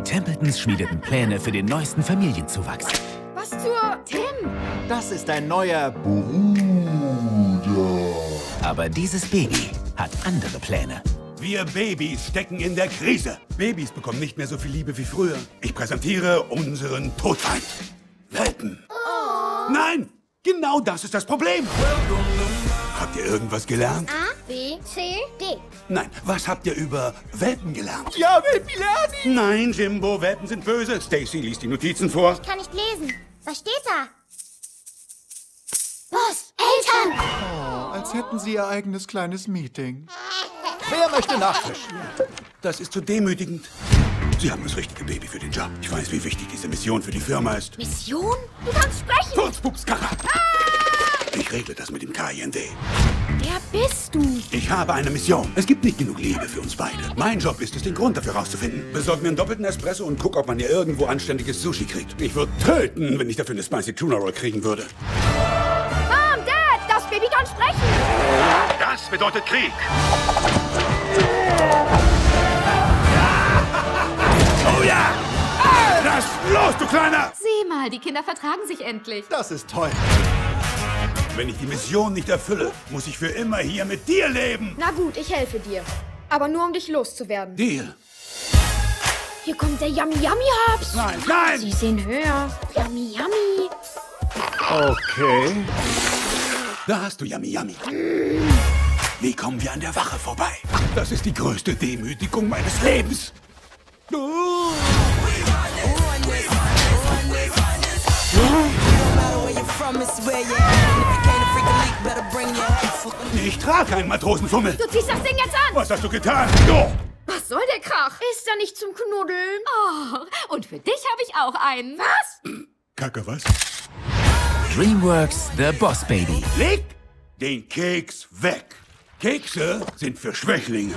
Die Templetons schmiedeten Pläne für den neuesten Familienzuwachs. Was zur... Tim! Das ist ein neuer Aber dieses Baby hat andere Pläne. Wir Babys stecken in der Krise. Babys bekommen nicht mehr so viel Liebe wie früher. Ich präsentiere unseren Todfeind. Welpen. Nein, genau das ist das Problem. Habt ihr irgendwas gelernt? A, B, C, D. Nein, was habt ihr über Welpen gelernt? Ja, Welpen lernen! Nein, Jimbo, Welpen sind böse. Stacy liest die Notizen vor. Kann nicht lesen. Was steht da? Boss, Eltern! Als hätten sie ihr eigenes kleines Meeting. Wer möchte Nachtisch? Das ist zu demütigend. Sie haben das richtige Baby für den Job. Ich weiß, wie wichtig diese Mission für die Firma ist. Mission? Du kannst sprechen! Furzpupskarre! Ich regle das mit dem KIND. Wer bist du? Ich habe eine Mission. Es gibt nicht genug Liebe für uns beide. Mein Job ist es, den Grund dafür rauszufinden. Besorg mir einen doppelten Espresso und guck, ob man hier irgendwo anständiges Sushi kriegt. Ich würde töten, wenn ich dafür eine Spicy Tuna Roll kriegen würde. Mom, Dad, das Baby kann sprechen! Das bedeutet Krieg. Oh ja! Lass los, du Kleiner! Sieh mal, die Kinder vertragen sich endlich. Das ist toll. Wenn ich die Mission nicht erfülle, muss ich für immer hier mit dir leben. Na gut, ich helfe dir. Aber nur, um dich loszuwerden. Deal. Hier kommt der Yummy Yummy Hubs. Nein, nein! Sie sehen höher. Yummy Yummy. Okay. Da hast du Yummy Yummy. Wie kommen wir an der Wache vorbei? Das ist die größte Demütigung meines Lebens. Oh. Ich trage keinen Matrosenfummel. Du ziehst das Ding jetzt an. Was hast du getan? Oh. Was soll der Krach? Ist da nicht zum Knuddeln? Oh, und für dich habe ich auch einen. Was? Kacke, was? DreamWorks The Boss Baby. Leg den Keks weg. Kekse sind für Schwächlinge.